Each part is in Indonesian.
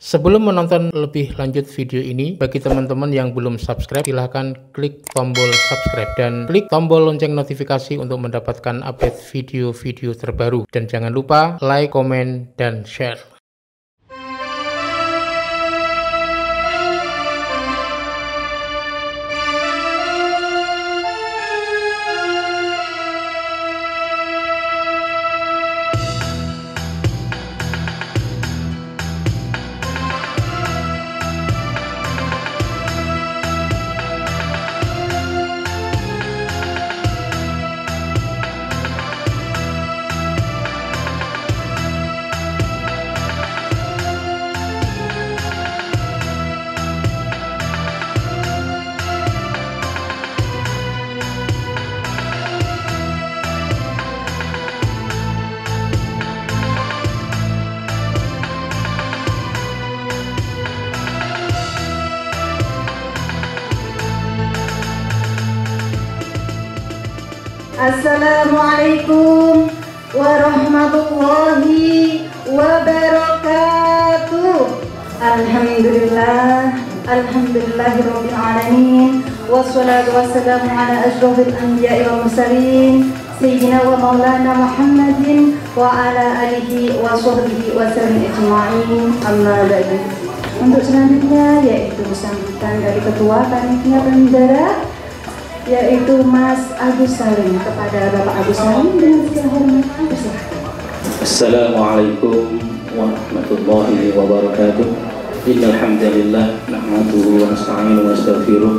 Sebelum menonton lebih lanjut video ini, bagi teman-teman yang belum subscribe, silahkan klik tombol subscribe dan klik tombol lonceng notifikasi untuk mendapatkan update video-video terbaru. Dan jangan lupa like, komen, dan share. Assalamualaikum warahmatullahi wabarakatuh. Alhamdulillah, alhamdulillahirabbil alamin. Wassalatu wassalamu ala asyrafil anbiya'i wal mursalin sayyidina wa maulana Muhammadin wa ala alihi wa sahbihi wa sallam ajma'in. Amma ba'du. Untuk selanjutnya yaitu sambutan dari Ketua Panitia Pembina yaitu Mas Agus Salim kepada Bapak Agus Salim dengan segala hormat. Assalamualaikum warahmatullahi wabarakatuh. Innal hamdalillah nahmaduhu wa nasta'inuhu wa nastaghfiruh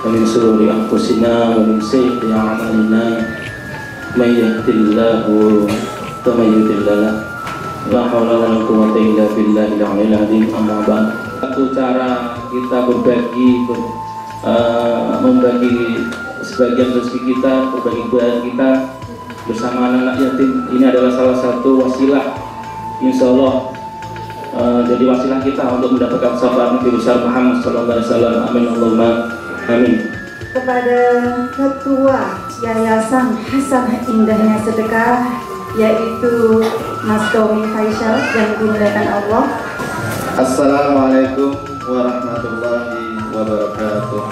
wa min shururi anfusina wa min sayyiati a'malina may yahdihillahu fala mudilla lahu la wa la quwwata illa billahil 'aliyyil 'azim amma ba'd. Satu cara kita berbagi ber, uh, membagi sebagian rezeki kita, berbagi kebaikan kita bersama anak-anak yatim. Ini adalah salah satu wasilah insya Allah uh, jadi wasilah kita untuk mendapatkan syafaat Nabi besar Muhammad Sallallahu Alaihi Wasallam. Amin Allahumma amin. Kepada Ketua Yayasan Hasan Indahnya Sedekah yaitu Mas Tommy Faisal yang dimuliakan Allah. Assalamualaikum warahmatullahi wabarakatuh.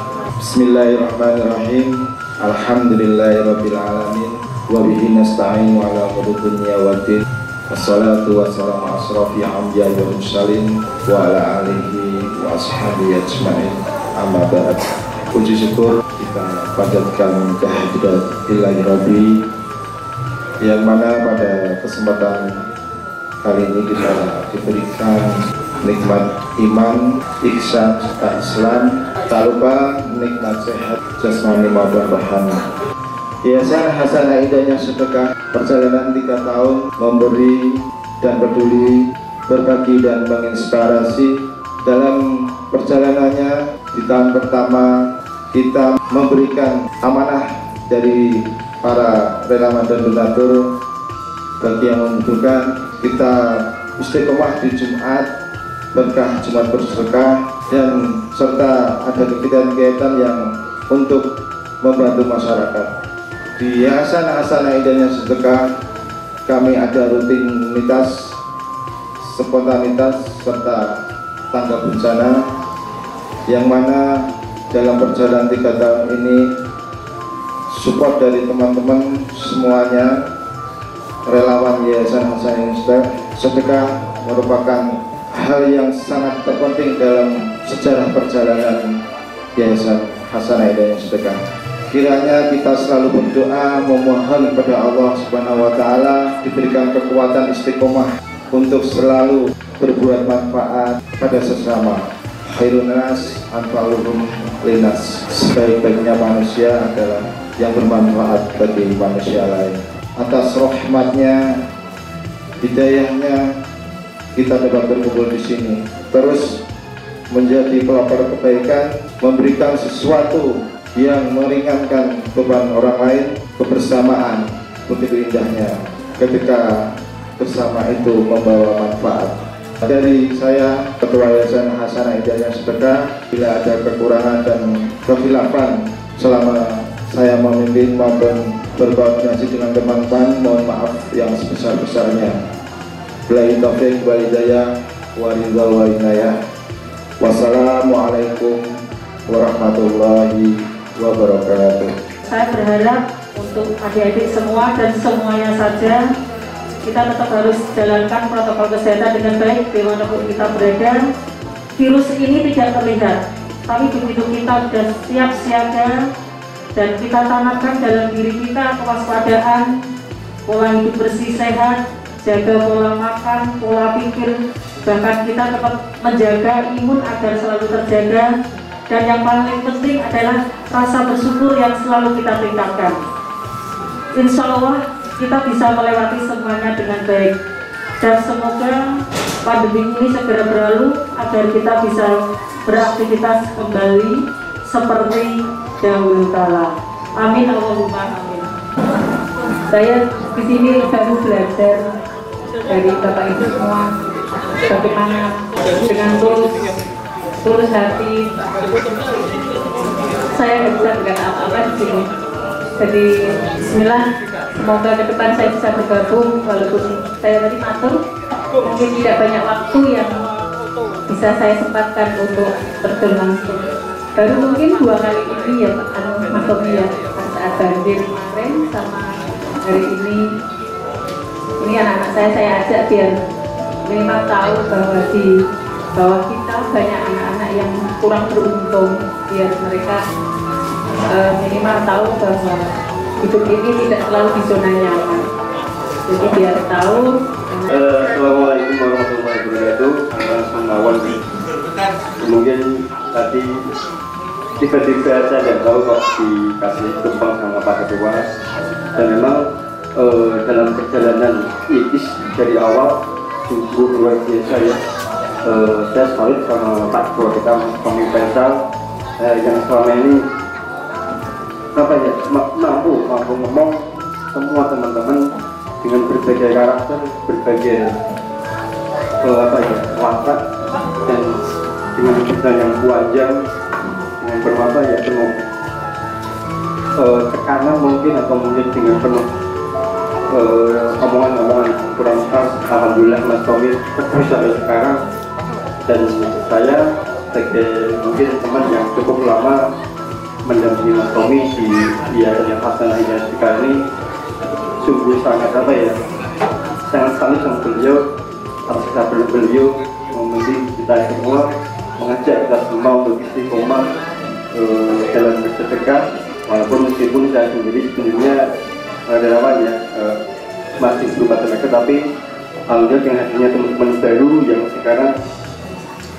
Bismillahirrahmanirrahim. Alhamdulillahirabbil alamin wa bihi nasta'in wa ala umuri dunya waddin Wassalatu wassalamu asrafi anbiya wa mursalin wa ala alihi wa ashabihi ajma'in. Amma ba'd. Puji syukur kita panjatkan kehadirat Ilahi Rabbi yang mana pada kesempatan kali ini kita diberikan nikmat iman, ihsan, serta Islam. Tak lupa nikmat sehat jasmani maupun rohani Yayasan Hasanah Indahnya Sedekah perjalanan tiga tahun memberi dan peduli berbagi dan menginspirasi dalam perjalanannya. Di tahun pertama kita memberikan amanah dari para relawan dan donatur. Bagi yang membutuhkan kita istiqomah di Jumat berkah Jumat bersedekah dan serta ada kegiatan-kegiatan yang untuk membantu masyarakat. Di Yayasan Hasanah Indahnya Sedekah kami ada rutinitas spontanitas serta tanggap bencana yang mana dalam perjalanan tiga tahun ini support dari teman-teman semuanya relawan Yayasan Hasanah Sedekah merupakan hal yang sangat terpenting dalam sejarah perjalanan Yayasan Hasanah Hidayah Sedekah. Kiranya kita selalu berdoa memohon kepada Allah Subhanahu wa taala diberikan kekuatan istiqomah untuk selalu berbuat manfaat pada sesama. Khairun nas linas. Sebaik-baiknya manusia adalah yang bermanfaat bagi manusia lain. Atas rahmatnya, hidayahnya, kita dapat berkumpul di sini. Terus menjadi pelopor kebaikan, memberikan sesuatu yang meringankan beban orang lain, kebersamaan begitu indahnya ketika bersama itu membawa manfaat. Dari saya, Ketua Yayasan Hasanah Hidayah Sedekah, bila ada kekurangan dan kehilafan selama saya memimpin maupun berkoordinasi dengan teman-teman, mohon maaf yang sebesar-besarnya. Bilahi taufik wal hidayah. wa. Wassalamualaikum warahmatullahi wabarakatuh. Saya berharap untuk adik-adik semua dan semuanya saja kita tetap harus jalankan protokol kesehatan dengan baik di mana pun kita berada. Virus ini tidak terlihat, tapi begitu kita sudah siap siaga dan kita tanamkan dalam diri kita kewaspadaan, pola hidup bersih sehat, jaga pola makan, pola pikir, bahkan kita tetap menjaga imun agar selalu terjaga dan yang paling penting adalah rasa bersyukur yang selalu kita tingkatkan. Insya Allah kita bisa melewati semuanya dengan baik dan semoga pandemi ini segera berlalu agar kita bisa beraktivitas kembali seperti dahulu kala. Amin Allahumma amin. Saya di sini baru belajar dari Bapak Ibu semua bagaimana dengan tulus tulus hati? Saya nggak bisa berkata apa-apa di sini. Jadi Bismillah semoga ke depan saya bisa bergabung walaupun saya tadi matur. Mungkin tidak banyak waktu yang bisa saya sempatkan untuk terjun langsung baru mungkin dua kali ini ya anu Mas ya saat banjir kemarin sama hari ini ini anak-anak saya saya ajak biar minimal tahu bahwa di bawah kita banyak anak-anak yang kurang beruntung. Biar mereka uh, minimal tahu bahwa hidup ini tidak selalu di zona nyaman. Jadi biar tahu. Uh, Assalamualaikum warahmatullahi wabarakatuh. Samawan mungkin tadi tiba-tiba saya tidak tahu kok dikasih tumpang sama Pak Ketua dan memang uh, dalam perjalanan IKIS dari awal sungguh luar biasa ya. Uh, saya salut sama Pak kita Mas Tommy uh, yang selama ini apa ya mampu mampu ngomong semua teman-teman dengan berbagai karakter berbagai uh, apa ya watak dan dengan cerita yang panjang dengan bermata ya penuh uh, tekanan mungkin atau mungkin dengan penuh omongan-omongan uh, kurang pas Alhamdulillah Mas Tommy terus sampai sekarang. Dan saya sebagai mungkin teman yang cukup lama mendampingi Mas Tommy di Yayasan Hasanah Hidayah ini sungguh sangat apa ya sangat salut sama beliau. Atas kita beliau memilih kita semua mengajak kita semua untuk istiqomah uh, dalam bersedekah walaupun meskipun saya sendiri sebenarnya ada apa ya uh, masih belum tenaga tapi alhamdulillah dengan hadirnya teman-teman baru yang sekarang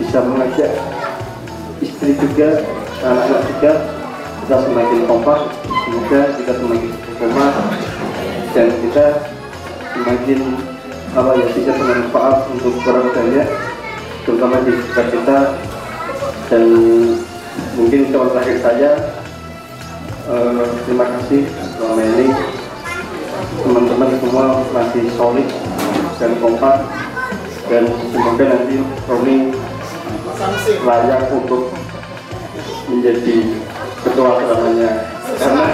bisa mengajak istri juga anak-anak juga kita semakin kompak semoga kita semakin istiqomah dan kita semakin apa ya bisa bermanfaat untuk orang banyak terutama di sekitar kita dan mungkin ucapan terakhir saya uh, terima kasih. Selama ini teman-teman semua masih solid dan kompak dan semoga nanti Romi layak untuk menjadi ketua selamanya karena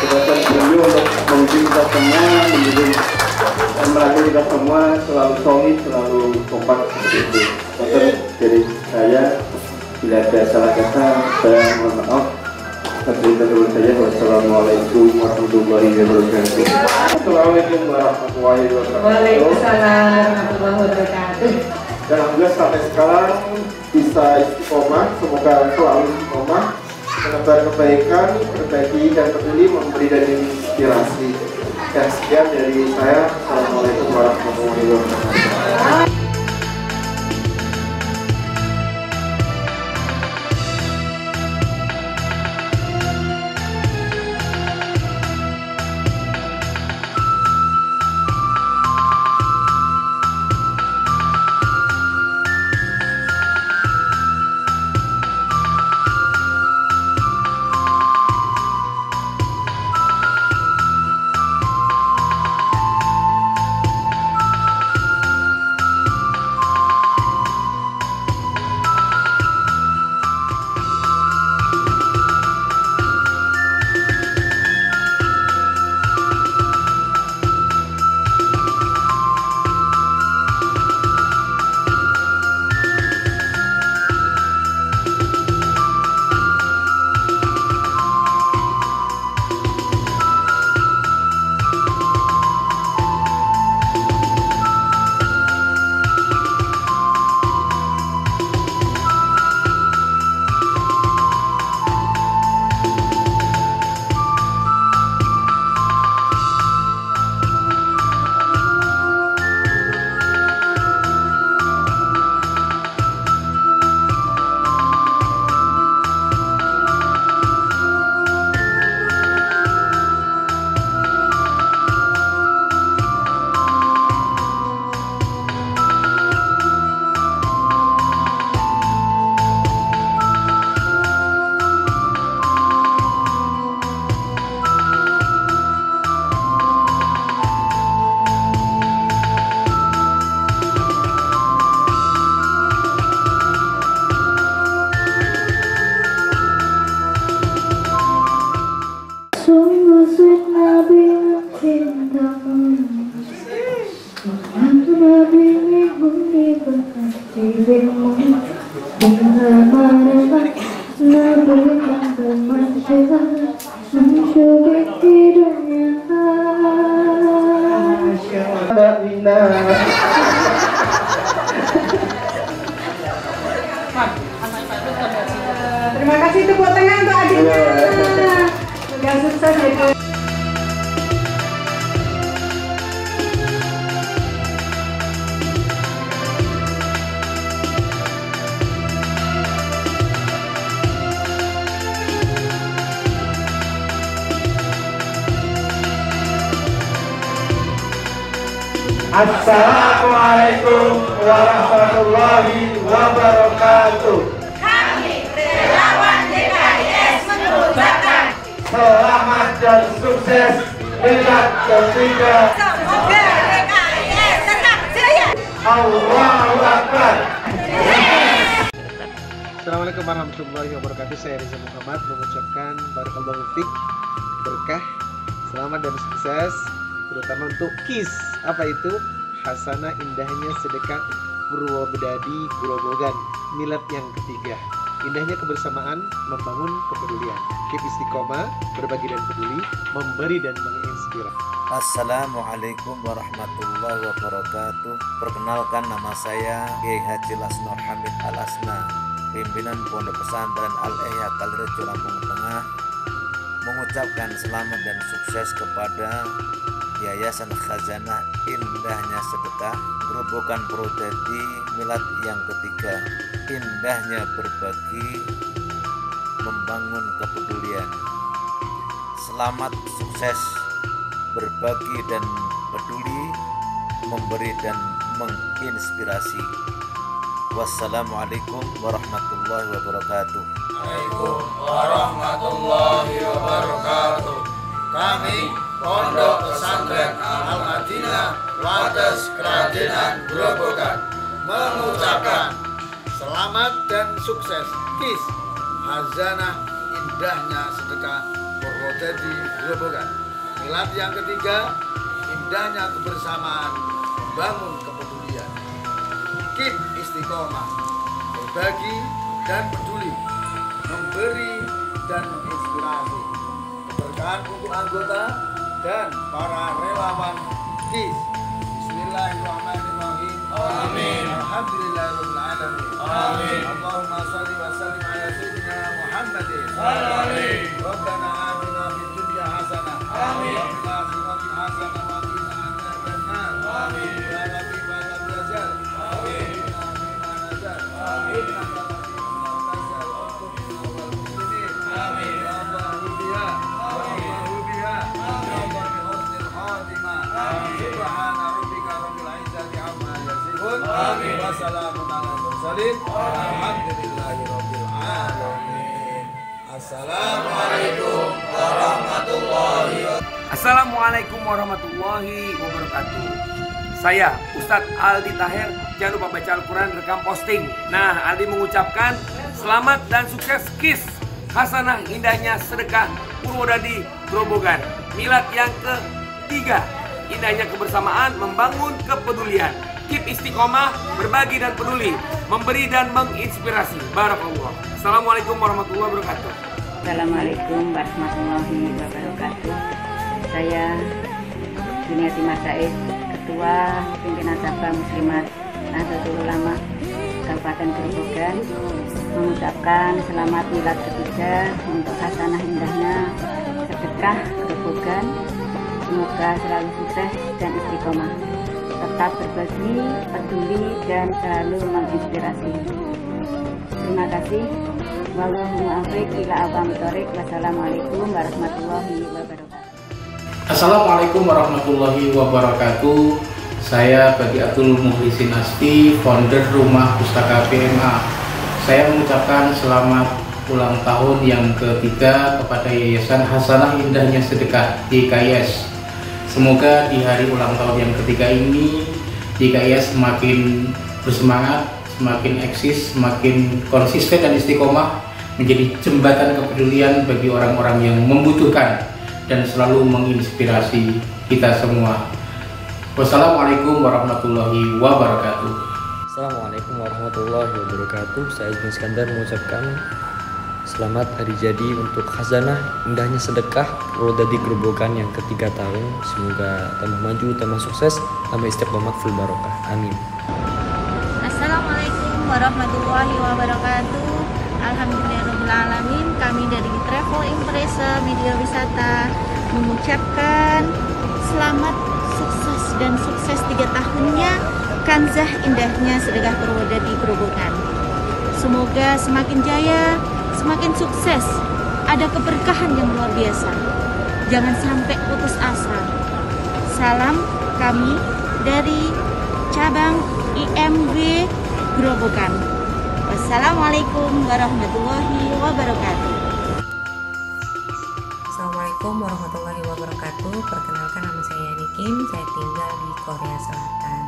kebetulan beliau untuk memimpin kita semua menjadi melatih kita semua selalu solid selalu kompak seperti itu. Dari saya bila ada salah kata saya mohon maaf Wassalamualaikum warahmatullahi wabarakatuh. Assalamualaikum warahmatullahi wabarakatuh. Waalaikumsalam warahmatullahi wabarakatuh. Dan Alhamdulillah sampai sekarang bisa istiqomah. Semoga selalu istiqomah. Menebar kebaikan, berbagi dan peduli Memberi dan inspirasi. Dan sekian dari saya. Assalamualaikum warahmatullahi wabarakatuh de Assalamualaikum warahmatullahi wabarakatuh. Kami relawan DKIS mengucapkan Selamat dan sukses milad ketiga semoga DKIS tetap jaya. Allahu Akbar. Assalamualaikum warahmatullahi wabarakatuh. Saya Reza Muhammad mengucapkan barakallahu fiq, berkah, selamat dan sukses terutama untuk KIS. Apa itu? Hasanah indahnya sedekah Purwobedadi Grobogan milad yang ketiga. Indahnya kebersamaan membangun kepedulian. Keep istiqomah, berbagi dan peduli, memberi dan menginspirasi. Assalamualaikum warahmatullahi wabarakatuh Perkenalkan nama saya Kiai Haji Lasno Hamid Al Asna Pimpinan Pondok Pesantren Al Ehya Kalirejo Lampung Tengah Mengucapkan selamat dan sukses kepada Yayasan Khazanah Indahnya Sedekah Gerobokan Prodadi Milad yang ketiga Indahnya berbagi Membangun kepedulian Selamat sukses berbagi dan peduli, memberi dan menginspirasi. Wassalamualaikum warahmatullahi wabarakatuh. warahmatullahi wabarakatuh. Kami Pondok Pesantren Al Madinah Wates Kerajaan Grobogan mengucapkan Selamat dan sukses. KIS Hazanah indahnya sedekah Purwodadi Grobogan. Milad yang ketiga Indahnya kebersamaan Membangun kepedulian. Keep istiqomah Berbagi dan peduli Memberi dan menginspirasi Keberkahan untuk anggota dan para relawan KIS Bismillahirrahmanirrahim. Amin. Alhamdulillahirrahmanirrahim Amin. Allahumma salli wa sallim ala sayyidina Muhammadin Assalamualaikum warahmatullahi wabarakatuh. Saya Ustadz Aldi Tahir. Jangan lupa baca Al-Quran, rekam posting. Nah, Aldi mengucapkan selamat dan sukses KIS. Hasanah indahnya sedekah Purwodadi Grobogan. Milad yang ketiga. Indahnya kebersamaan membangun kepedulian. Keep istiqomah, berbagi dan peduli, memberi dan menginspirasi. Barakallah. Assalamualaikum warahmatullahi wabarakatuh. Assalamualaikum warahmatullahi wabarakatuh. Saya Juniati Masaid, Ketua Pimpinan Sabah Muslimat Nahdlatul Ulama Kabupaten Grobogan mengucapkan selamat milad ketiga untuk hasanah indahnya sedekah Grobogan. Semoga selalu sukses dan istiqomah. Tetap berbagi, peduli, dan selalu menginspirasi. Terima kasih. Wassalamualaikum warahmatullahi wabarakatuh. Assalamualaikum warahmatullahi wabarakatuh. Saya Badiatul Muhlisin Asti, founder Rumah Pustaka PMA. Saya mengucapkan selamat ulang tahun yang ketiga kepada Yayasan Hasanah Indahnya Sedekah DKIS. Semoga di hari ulang tahun yang ketiga ini DKIS semakin bersemangat, semakin eksis, semakin konsisten dan istiqomah menjadi jembatan kepedulian bagi orang-orang yang membutuhkan dan selalu menginspirasi kita semua. Wassalamualaikum warahmatullahi wabarakatuh. Assalamualaikum warahmatullahi wabarakatuh. Saya Izmin Iskandar mengucapkan selamat hari jadi untuk khazanah indahnya sedekah roda di gerobokan yang ketiga tahun. Semoga tambah maju, tambah sukses, tambah istiqomah full barokah. Amin. Assalamualaikum warahmatullahi wabarakatuh. Alhamdulillahirrahmanirrahim Kami dari Travel Impresa Media Wisata mengucapkan selamat sukses dan sukses tiga tahunnya Kanzah indahnya sedekah Purwodadi Grobogan. Semoga semakin jaya, semakin sukses, ada keberkahan yang luar biasa. Jangan sampai putus asa. Salam kami dari cabang IMB Grobogan. Wassalamualaikum warahmatullahi wabarakatuh. Assalamualaikum warahmatullahi wabarakatuh. Perkenalkan nama saya Nikim, saya tinggal di Korea Selatan.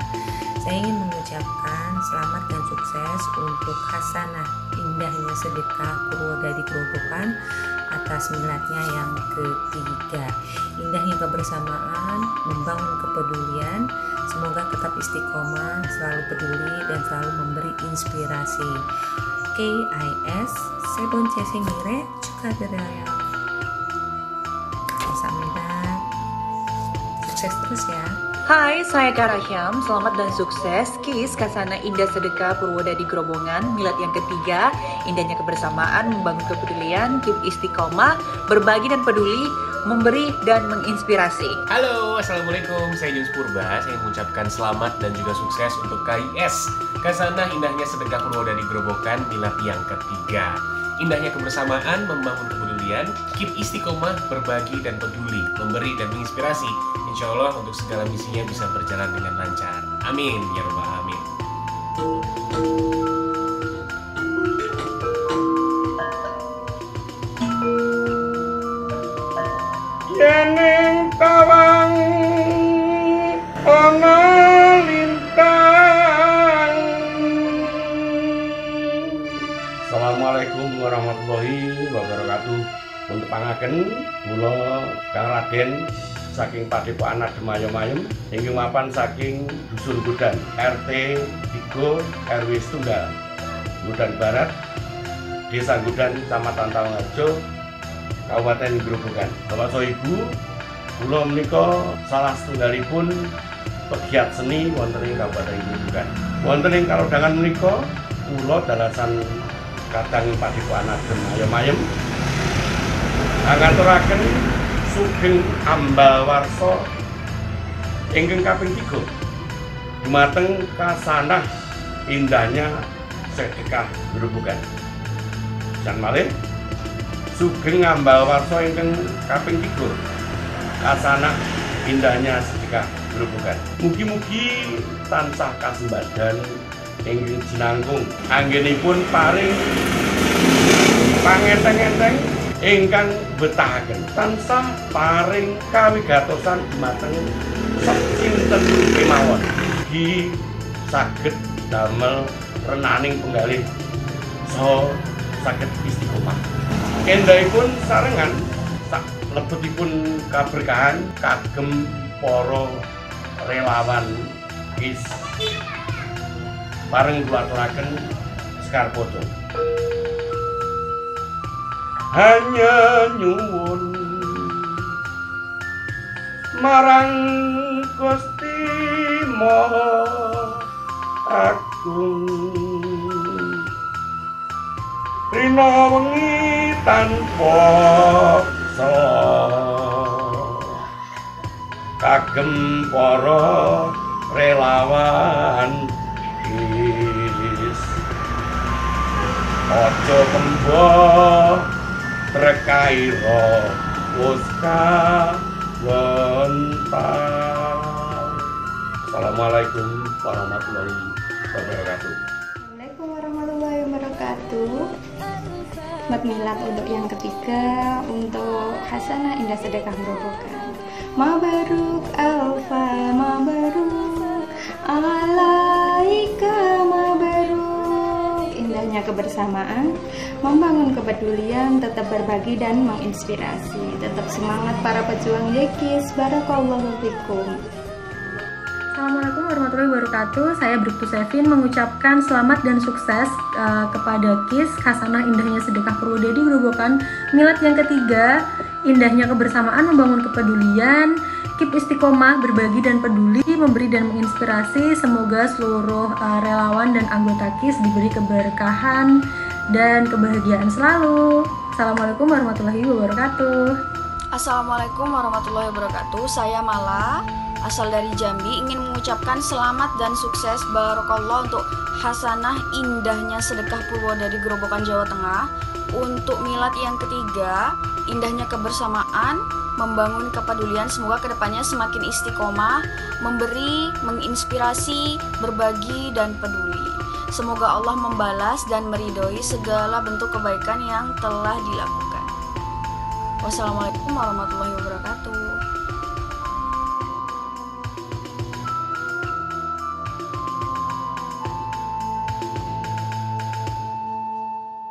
Saya ingin mengucapkan selamat dan sukses untuk Hasanah indahnya sedekah Purwodadi Kerobokan atas milatnya yang ketiga. Indahnya kebersamaan, membangun kepedulian, semoga tetap istiqomah, selalu peduli dan selalu memberi inspirasi. KIS Sebon Cesingire Cukadera Samida Sukses terus ya Hai, saya Kara Syam. Selamat dan sukses KIS Kasana Indah Sedekah Purwodadi Grobongan Milad yang ketiga Indahnya kebersamaan, membangun kepedulian, keep istiqomah, berbagi dan peduli, memberi dan menginspirasi Halo, Assalamualaikum. Saya Yunus Purba. Saya mengucapkan selamat dan juga sukses untuk KIS. Kasana indahnya sedekah Purwodadi Grobokan milad yang ketiga. Indahnya kebersamaan, membangun kepedulian, keep istiqomah, berbagi dan peduli, memberi dan menginspirasi. Insya Allah untuk segala misinya bisa berjalan dengan lancar. Amin, ya Rabbal Alamin. Raden saking Padepokan Adem Ayem inggih mapan saking Dusun Gudan RT 3 RW Setunggal Gudan Barat Desa Gudan Kecamatan Tawangarjo Kabupaten Grobogan. Bapak so Ibu, kula menika salah setunggalipun pegiat seni wonten ing Kabupaten Grobogan. Wonten ing kalodhangan menika kula dalasan kadang Padepokan Adem Ayem-ayem ngaturaken sugeng ambal warsa ingkang kaping 3 dumateng kasanah indahnya sedekah Grobogan. Jan malih sugeng ambal warsa ingkang kaping 3 kasanah indahnya sedekah Grobogan. Mugi-mugi tansah kasembadan ingkang jinangkung anggenipun paring pangenteng-enteng ingkang betahaken. Tansah paring kawigatosan dumateng sakinten kemawon. Mugi saged damel renaning penggalih. Saha saged istiqomah. Endahipun sarengan sak lebetipun kaberkahan kagem para relawan is bareng kula sekar podo hanya nyuwun. Marang Gusti Maha Agung. Rina wengi tanpa kagem para relawan Ojo kembah trekaira uska wontan Assalamualaikum warahmatullahi wabarakatuh. Assalamualaikum warahmatullahi wabarakatuh. Selamat milad untuk yang ketiga Untuk Hasanah Indah Sedekah Merobokan Mabaruk kebersamaan Membangun kepedulian Tetap berbagi dan menginspirasi. Tetap semangat para pejuang Yekis Barakallahu fikum. Assalamualaikum warahmatullahi wabarakatuh. Saya Bribtu Sevin mengucapkan selamat dan sukses uh, kepada KIS Hasanah Indahnya Sedekah Purwodadi Grobogan Milad yang ketiga, indahnya kebersamaan membangun kepedulian, keep istiqomah, berbagi dan peduli, memberi dan menginspirasi. Semoga seluruh uh, relawan dan anggota KIS diberi keberkahan dan kebahagiaan selalu. Assalamualaikum warahmatullahi wabarakatuh. Assalamualaikum warahmatullahi wabarakatuh. Saya Mala, asal dari Jambi, ingin mengucapkan selamat dan sukses barokallah untuk Hasanah indahnya sedekah Purwodadi Gerobokan Jawa Tengah untuk milad yang ketiga, indahnya kebersamaan, membangun kepedulian semoga ke depannya semakin istiqomah, memberi, menginspirasi, berbagi, dan peduli. Semoga Allah membalas dan meridhoi segala bentuk kebaikan yang telah dilakukan. Wassalamualaikum warahmatullahi wabarakatuh.